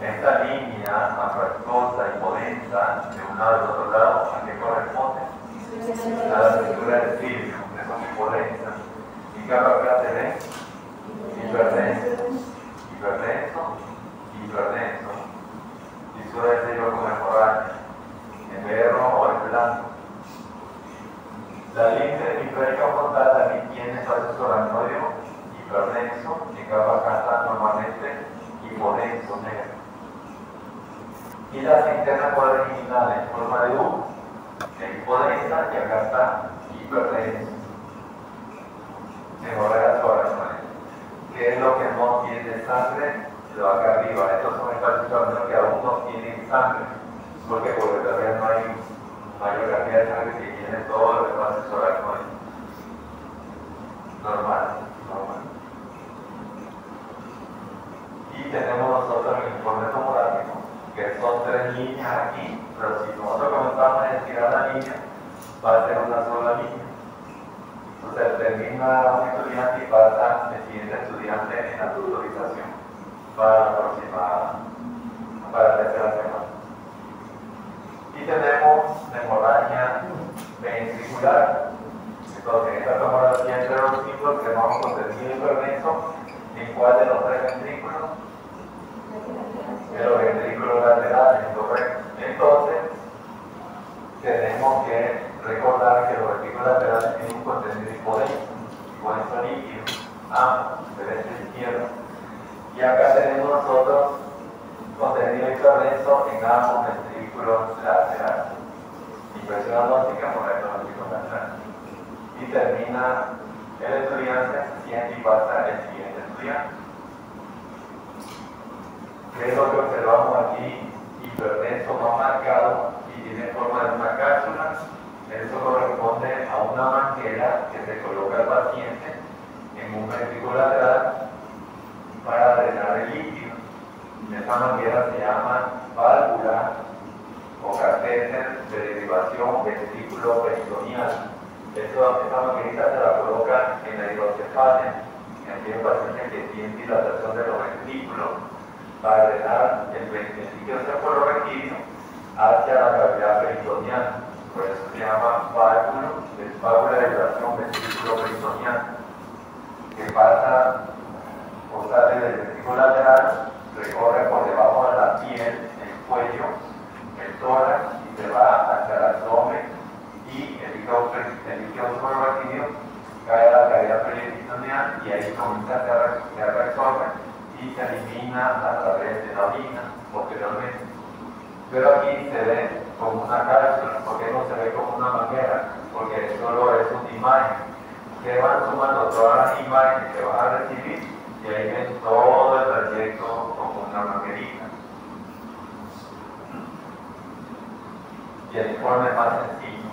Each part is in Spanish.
Esta línea acuosa y podensa de un lado del otro lado, ¿a qué corresponde? A la cintura del que son hipodensa. Y cada acá se ve hiperdenso, hiperdenso, hiperdenso. Fisura del sello con hemorragia, en berro o en blanco. La línea hemisférica frontal también tiene asesor arnoidio hiperdenso, que capa está normalmente hipodenso negro. Y las internas cuadriginales en forma de U, de hipodensa, y acá está hiperdenso. Hemorragia subarachnoidea. ¿Qué es lo que no tiene sangre? Lo acá arriba. Estos son espacios que aún no tienen sangre. ¿Por qué? Porque todavía no hay mayor cantidad de sangre que llene todo el espacio subarachnoide. Normal, normal. Y tenemos nosotros el informe que son tres líneas aquí, pero si nosotros comenzamos a estirar la línea, va a ser una sola línea. Entonces termina un estudiante y pasa el siguiente estudiante en la tutorización para la próxima, para la tercera semana. Y tenemos hemorragia ventricular. Entonces, esta tomografía entre los símbolos que vamos a contenido hiperdenso, ¿en cuál de los tres ventrículos? En los ventrículos laterales, correcto. Entonces, tenemos que recordar que los ventrículos laterales tienen un contenido hipodenso, hipodenso líquido, ambos, derecha e izquierda. Y acá tenemos nosotros contenido hiperdenso en ambos ventrículos laterales. Impresión agnóstica por el ventrículo lateral. Y termina el estudiante, siguiente y pasa el siguiente estudiante. ¿Qué es lo que aquí? Hiperdenso no marcado y tiene forma de una cápsula. Eso corresponde a una manguera que se coloca al paciente en un ventrículo lateral para drenar el líquido. Esa manguera se llama válvula o catéter de derivación ventrículo peritoneal. Eso, esa manguerita se la coloca en la hidrocefalia, en aquellos pacientes que tienen dilatación de los ventrículos para drenar el líquido cefalorraquídeo hacia la cavidad peritoneal. Por eso se llama válvula, válvula de dilatación ventrículo peritoneal, que pasa o sale del ventrículo lateral, recorre por debajo de la piel, el cuello, el tórax y se va hacia el abdomen y el líquido, el líquido cefalorraquídeo cae a la cavidad peritoneal y ahí comienza a se reabsorbe y se elimina a través de la orina posteriormente. Pero aquí se ve como una cápsula, porque no se ve como una manguera, porque solo es una imagen. Se van sumando todas las imágenes que van a recibir y ahí ven todo el trayecto como una manguerita. Y el informe más sencillo.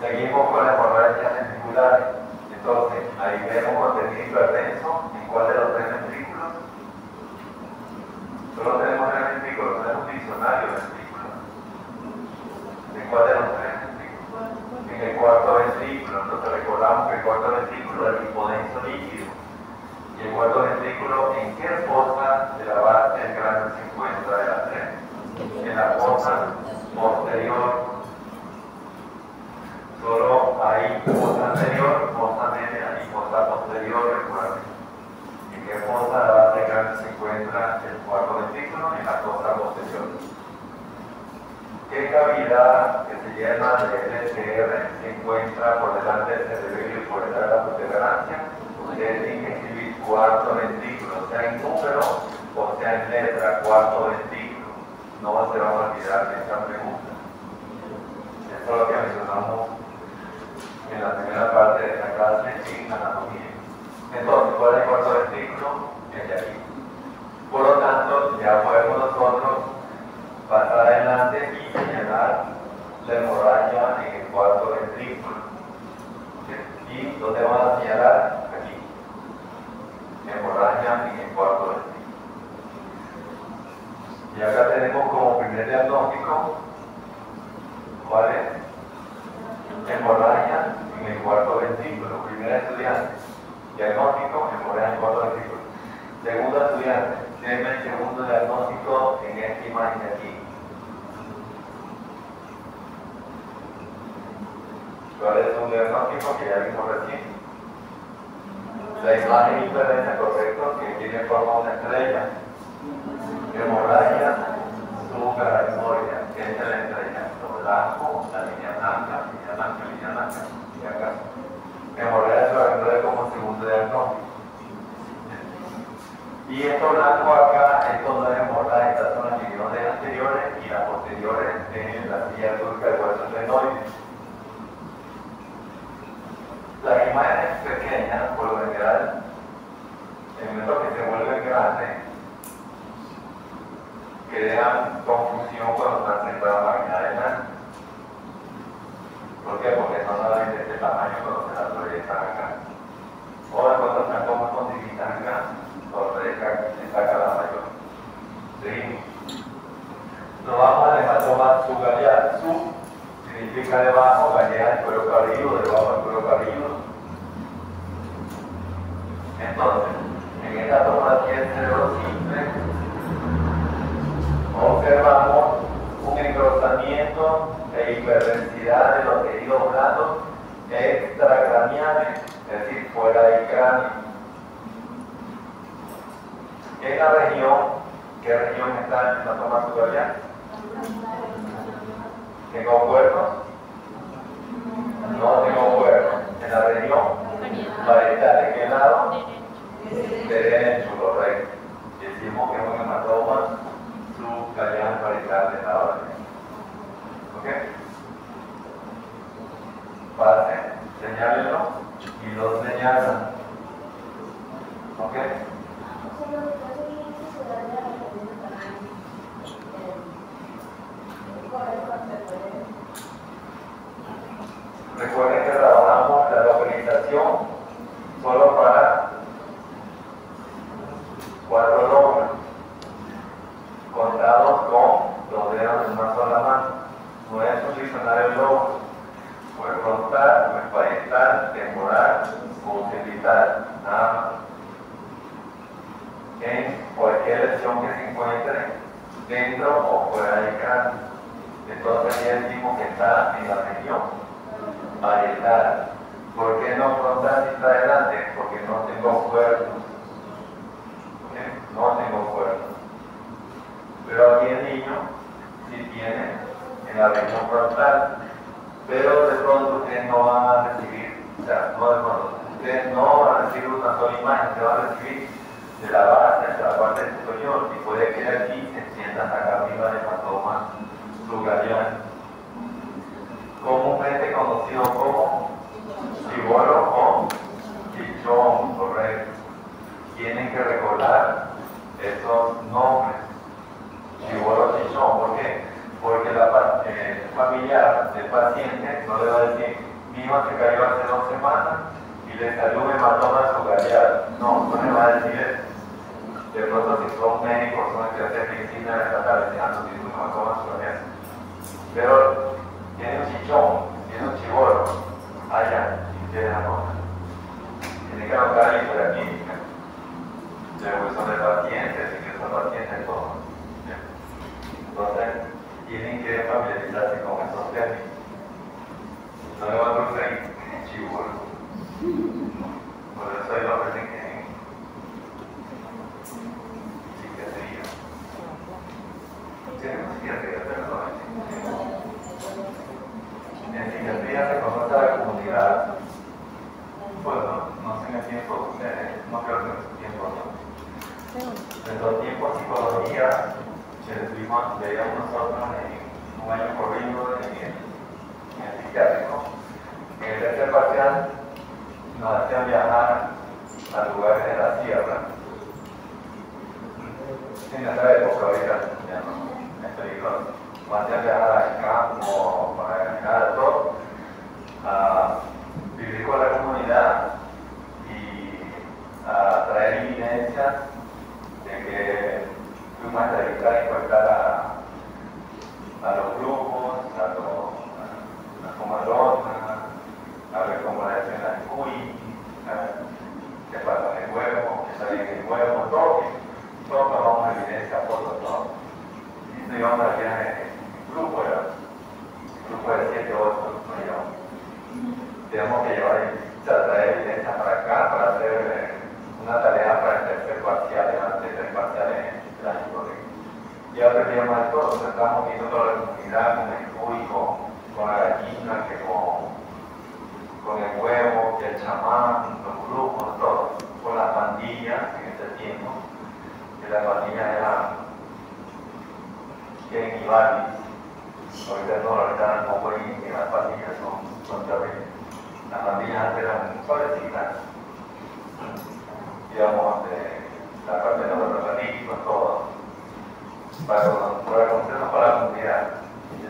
Seguimos con las hemorragias ventriculares. Entonces, ahí vemos contenido hiperdenso en cuál de los tres ventrículos. Solo tenemos tres ventrículos, no es un diccionario de ventrículos. ¿En cuál de los tres ventrículos? En el cuarto ventrículo. Entonces recordamos que el cuarto ventrículo es el hipodenso líquido. Y el cuarto ventrículo, ¿en qué fosa de la base del cráneo se encuentra de las tres? En la fosa posterior. Solo hay fosa anterior, fosa media y fosa posterior, recuerden. ¿En qué fosa de la base del cráneo el cuarto ventrículo? En la fosa posterior. ¿Qué cavidad que se de LCR se encuentra por delante del cerebelo y por detrás de la protuberancia? Ustedes tienen que escribir cuarto ventrículo, sea en número o sea en letra, cuarto ventrículo. No se van a olvidar de esta pregunta. Esto es lo que mencionamos en la primera parte de esta clase en anatomía. Entonces, ¿cuál es el cuarto ventrículo? El de aquí. Por lo tanto, ya podemos nosotros pasar adelante y señalar la hemorragia en el cuarto ventrículo. ¿Y dónde vamos a señalar? Aquí. Hemorragia en el cuarto ventrículo. Y acá tenemos como primer diagnóstico, ¿cuál es? Hemorragia en el cuarto ventrículo. Primer estudiante. Diagnóstico, diagnóstico en Morea en cuatro artículos. Segundo estudiante, denme el segundo diagnóstico en esta imagen de aquí. ¿Cuál es un diagnóstico que ya vimos recién? La imagen hiperdensa, correcto, que tiene forma una estrella. Hemorragia subaracnoidea, que es la estrella. Lo blanco, la línea blanca, línea blanca, línea blanca, y acá. Hemorragia subaracnoidea como segundo diagnóstico. Y esto blanco acá, esto no es hemorragia, estas son las anteriores y las posteriores en la silla turca de hueso senoide. Las imágenes pequeñas, por lo general, en el momento que se vuelven grandes, crean confusión cuando están sentadas máquina de nada. ¿Por qué? Porque son de este tamaño cuando se las proyectan acá. O cuando están como escondiditas acá, se saca la mayor. Seguimos. Nos vamos al hematoma subgaleal. Sub significa debajo, galeal, cuero cabelludo, debajo del cuero cabelludo. Entonces, en esta cerebro simple, observamos un engrosamiento e hiperdensidad de los tejidos blandos extracraneales, es decir, fuera del cráneo. En la región, ¿qué región está en la toma subgaleal? ¿Tengo cuernos? No tengo cuernos. En la región varietal, ¿de qué lado? Derecho, correcto. Decimos que es un hematoma subgaleal varietal de lado derecho. ¿Ok? Pase, señálenlo y lo señalan. ¿Ok? Recuerden que trabajamos la localización solo para cuatro lóbulos, contados con los dedos de una sola mano. No es un diccionario de lóbulos. Puede parietal, temporal, occipital, nada más. En cualquier lesión que se encuentre dentro o fuera del cráneo. Entonces ya decimos que está en la región varietal. ¿Por qué no frontal y está adelante? Porque no tengo cuernos. ¿Ok? No tengo cuernos. Pero aquí el niño sí tiene en la región frontal. Pero de pronto ustedes no van a recibir, o sea, no de pronto, ustedes no van a recibir una sola imagen, se van a recibir de la base hasta la parte superior y puede que aquí se sientan acá arriba de hematoma subgaleal comúnmente conocido como chivolo o chichón, correcto. Tienen que recordar esos nombres. Chivolo chichón, ¿por qué? Porque la eh, familiar del paciente no le va a decir, mi hijo se cayó hace dos semanas y le salió un hematoma subgaleal. No, no le va a decir eso. De pronto si son médicos, son estudiantes de medicina, les está diciendo que es un hematoma subgaleal. Pero tiene un chichón, tiene un chivolo, allá, y tiene la nota. Tiene que anotar la historia clínica, de hueso de pacientes, y que son pacientes todos. Entonces, tienen que familiarizarse con estos términos. No le van a chivolo. Por eso hay nombres en psiquiatría. Tiene una psiquiatría, perdón. En psiquiatría se conoce a la comunidad, bueno, no sé en el tiempo, eh, no creo que en su tiempo, no. En los tiempos psicología, que estuvimos, veíamos nosotros en un año corrido en el, en el psiquiátrico, tercer parcial nos hacían viajar a lugares de la sierra. En esa época, ahorita ya no es peligroso. Nos hacían viajar al campo, para caminar, todo, a vivir con la comunidad y a traer evidencias de que fuimos a dedicar a encontrar a, a los grupos, a, los, a a ver cómo la escena de Cuy, qué pasa en el huevo, qué sale en el huevo, todo, todo tomamos evidencia, fotos, todo. Y esto íbamos a en para, para conocernos para la comunidad.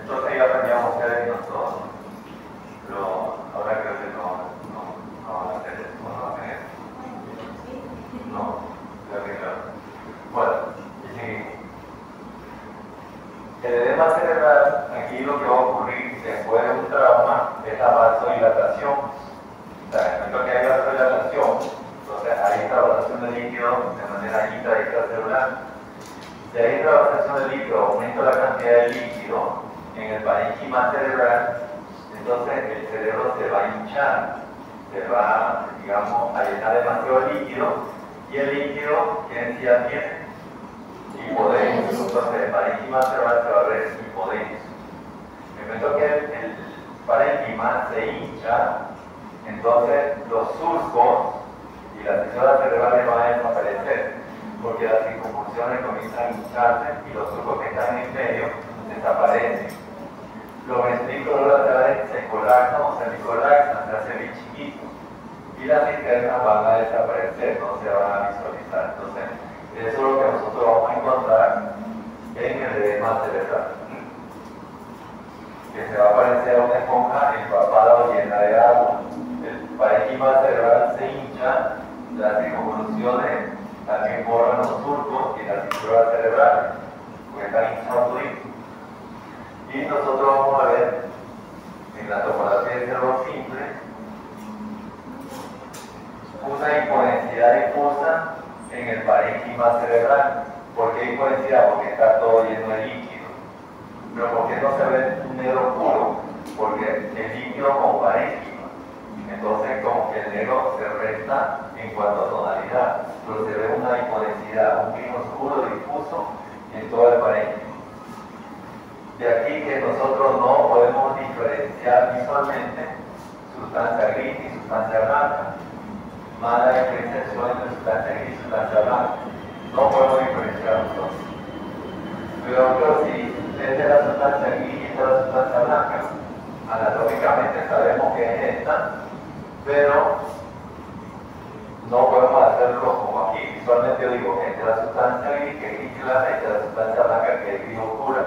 Entonces ya aprendíamos a hacer nosotros. Pero ahora creo que no, no, no van a hacer eso, no van a hacer eso. No, creo que no. Bueno, y seguimos. El edema cerebral, aquí lo que va a ocurrir después de un trauma es la vasodilatación. O sea, en el momento que hay vasodilatación, entonces hay trabajación de líquido de manera intra extracelular. Si hay trabajación de líquido, aumenta la cantidad de líquido en el parénquima cerebral, entonces el cerebro se va a hinchar, digamos, a llenar demasiado líquido y el líquido, ¿qué densidad tiene? hipodenso. Entonces el parénquima cerebral se va a ver hipodenso. Momento que el, el parénquima se hincha, entonces los surcos y las fisiones cerebrales van a desaparecer, porque las circunvoluciones comienzan a hincharse y los surcos que están en el medio desaparecen. Los ventrículos laterales se colapsan o se colapsan, se hacen bien chiquitos y las internas van a desaparecer, no se van a visualizar. Entonces, eso es lo que nosotros vamos a encontrar en el edema cerebral. Que se va a parecer a una esponja empapada o llena de agua. El parénquima cerebral se hincha, las circunvoluciones también borran los surcos y las cinturas cerebrales, porque están Y nosotros vamos a ver en la topografía de cerebro simple una imponencialidad difusa en el parénquima cerebral. ¿Por qué hipodensidad? Porque está todo lleno de líquido. Pero ¿por qué no se ve un negro puro? Porque el líquido como parénquima. Entonces como que el negro se resta en cuanto a tonalidad. Pero se ve una hipodensidad, un gris oscuro difuso en todo el parénquima. De aquí que nosotros no podemos diferenciar visualmente sustancia gris y sustancia blanca mala entre sustancia gris y sustancia blanca. No podemos diferenciar nosotros. Pero, pero si desde la sustancia gris y esta la sustancia blanca, anatómicamente sabemos que es esta, pero no podemos hacerlo como aquí. Visualmente yo digo, entre la sustancia gris que es clara y la sustancia blanca que es gris oscura.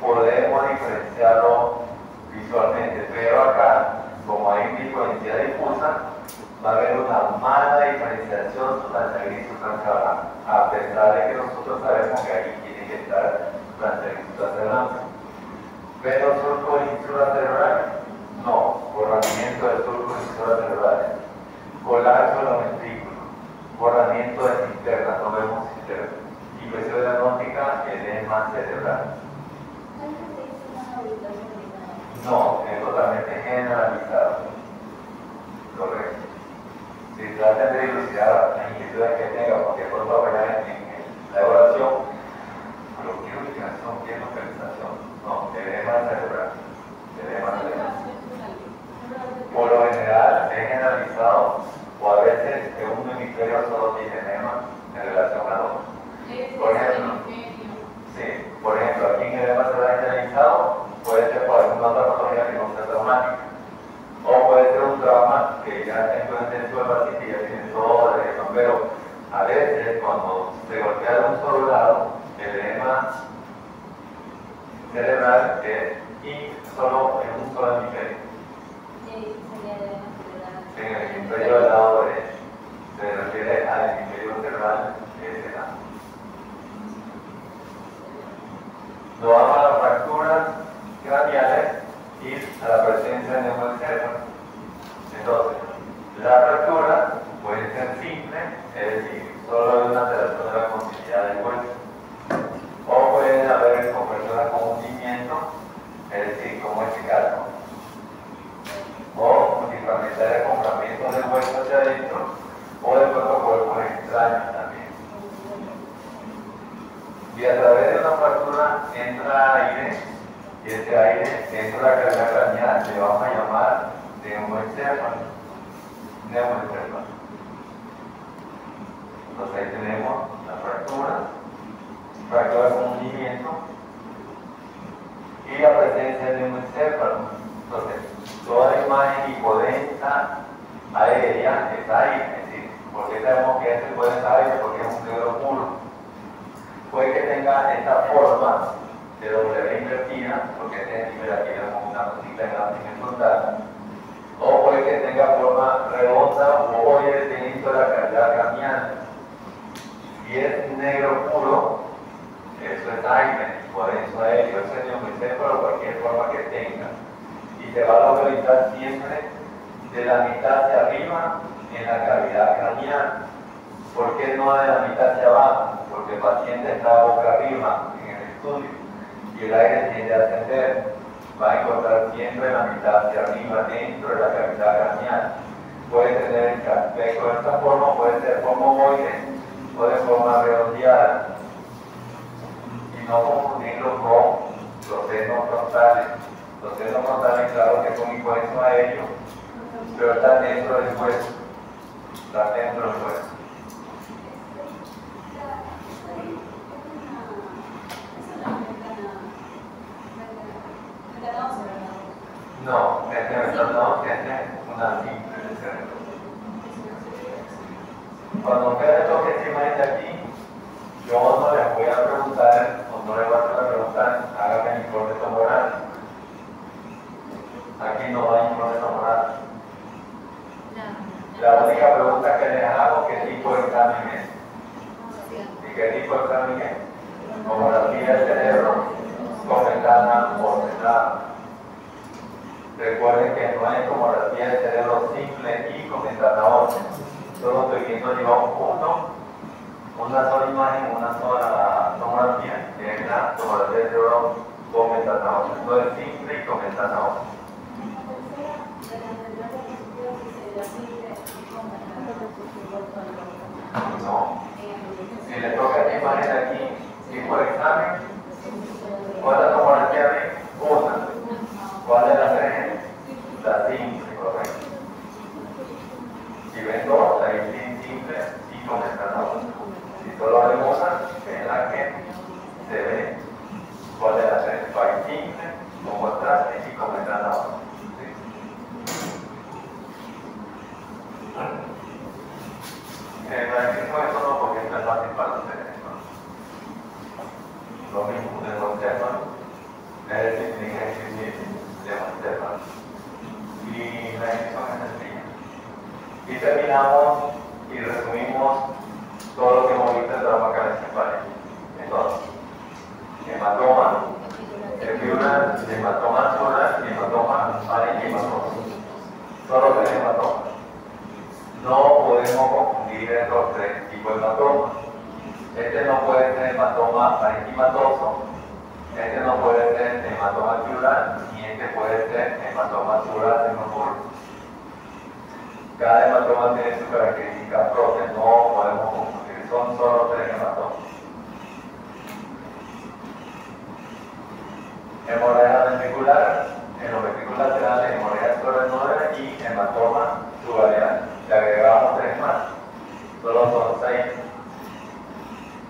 Podemos diferenciarlo visualmente, pero acá, como hay diferencia difusa, va a haber una mala diferenciación sustancia gris y sustancia blanca, a pesar de que nosotros sabemos que ahí tiene que estar sustancia gris y sustancia blanca. Pero surco y cerebral, no, borramiento de surcos y cerebrales, colapso de los ventrículos, borramiento de cisternas, no vemos cisternas, impresión diagnóstica, edema cerebral. No, es totalmente generalizado. Correcto si tratan de dilucidar las inquietudes que tenga, porque por favor ya en, en la evaluación, pero ¿qué ubicación, qué localización? No, edema cerebral, edema cerebral. Por lo general es generalizado, o a veces que un hemisferio solo tiene edema en relación a otro. Por ejemplo, sí, por ejemplo, aquí en edema cerebral generalizado puede ser por alguna otra patología que no sea traumática o puede ser un trauma que ya se encuentra en su paciente y ya tiene todo de eso, pero a veces cuando se golpea de un solo lado, el edema cerebral es y solo en un solo hemisferio. En el hemisferio del lado derecho. Se refiere al hemisferio cerebral que es el lado. Nos vamos a las fracturas craneales y a la presencia de neumoexterno. Entonces, la fractura puede ser simple, es decir, solo hay una alteración de la continuidad del hueso. Si a través de una fractura entra aire, y ese aire entra a la carga craneal, le vamos a llamar neumoencéfalo. Neumoencéfalo. Entonces ahí tenemos la fractura, fractura con hundimiento y la presencia del neumoencéfalo. Entonces, toda la imagen hipodensa aérea es aire, es decir, porque sabemos que este puede ser aire porque es un negro puro. Puede que tenga esta forma de W invertida, porque este es vemos una cosita grande total, o puede que tenga forma redonda o oye teniendo la calidad cambiante. Si es negro puro, eso es aire, por eso aéreo, eso es neumicéfalo, cualquier forma que tenga. Y se va a localizar siempre de la mitad hacia arriba en la cavidad craneal. ¿Por qué no de la mitad hacia abajo? Porque el paciente está boca arriba en el estudio y el aire tiende a ascender. Va a encontrar siempre la mitad hacia arriba dentro de la cavidad craneal. Puede tener el aspecto de esta forma, puede ser como ovoide o de forma redondeada. Y no confundirlo con los senos frontales. Los senos frontales, claro que son impuestos a ellos, pero está dentro del hueso. Está dentro del hueso. No, este no, este es una simple Cuando ustedes toquen encima de aquí, yo no les voy a preguntar, o no les voy a hacer la pregunta, háganme el informe tomográfico. Aquí no hay informe tomográfico. La única pregunta que les hago, ¿qué tipo de examen es? ¿Y qué tipo de examen es? Tomografía del cerebro con ventana ordenada. Recuerden que no es tomografía del cerebro simple y con ventana. Solo estoy viendo llevar un punto, una sola imagen, una sola tomografía, que es la tomografía del cerebro con ventana orden. No es simple y con ventana orden. No. Si le toca esta imagen aquí, tipo de examen, ¿cuál es la tomografía B? Una. ¿Cuál es la tres? La simple, correcto. Si ven dos, ahí sí simple y con esta no. Ven una, es la que se ve. ¿Cuál es la tres? Hay simple, con contraste y con esta no. Eh, para que no eso no, porque esto es fácil para ustedes. ¿no? Lo mismo de los temas, es decir, tienen que escribir de los temas. Y la edición es sencilla. Y terminamos y resumimos todo lo que hemos visto en trauma carencefálico. Entonces, hematoma, fibra, hematoma solar, hematoma parenquimatoso. Solo tres hematomas. No podemos confundir estos tres tipos de hematoma. Este no puede ser hematoma parenquimatoso, este no puede ser hematoma fibular y este hematoma celular semaforo. Cada hematoma tiene su característica propia, no podemos confundir, son solo tres hematomas. Hemorragia ventricular, en los ventrículos laterales, hemorragia subarachnoidal y hematoma subaleal. Le agregamos tres más, solo son seis.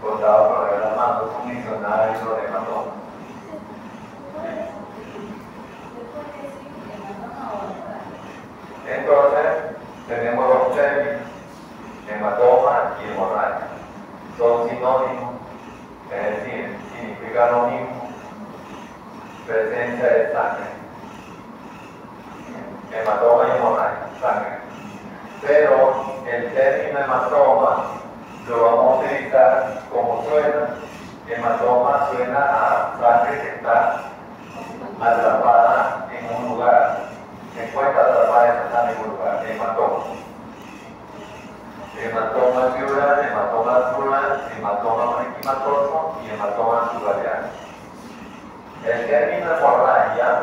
Contados por las manos, un diccionario de hematomas. Entonces, tenemos dos términos, hematoma y hemorragia. Son sinónimos, es decir, significan lo mismo, presencia de sangre. Hematoma y hemorragia, sangre. Pero el término hematoma lo vamos a utilizar como suena. Hematoma suena a sangre que está atrapada. Se encuentra atrapada esa sangre en un lugar. Hematoma. Hematoma fibular, hematoma celular, hematoma parenquimatoso y hematoma subarial. El término hemorragia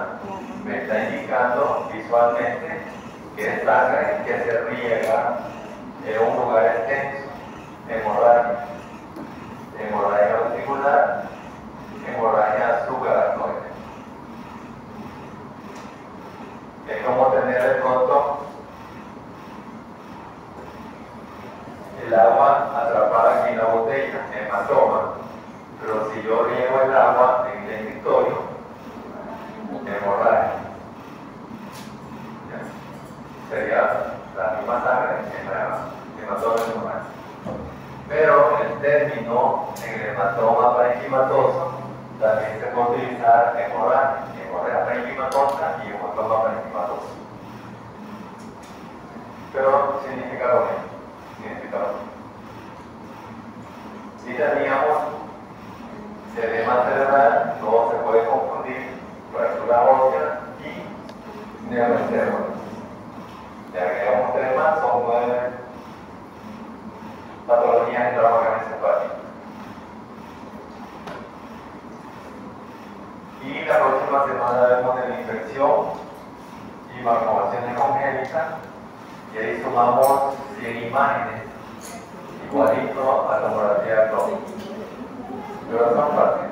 me está indicando visualmente que es sangre que se riega en un lugar extenso, hemorragia. Hemorragia ventricular, agua atrapada aquí en la botella, hematoma. Pero si yo riego el agua en el escritorio, hemorragia. Sería la misma sangre en la hematoma hemorragia. Pero el término en el hematoma parenquimatoso también se puede utilizar hemorragia, hemorragia parenquimatosa y hematoma parenquimatosa. Significa lo mismo. Significa lo mismo. Si teníamos edema cerebral, no se puede confundir fractura ósea y neuroenteroma. Le agregamos tres más, son nueve patologías craneoencefálico. Y la próxima semana vemos la infección y malformaciones congénitas y ahí sumamos 100 imágenes igualito a la tomografía de Pero son fáciles.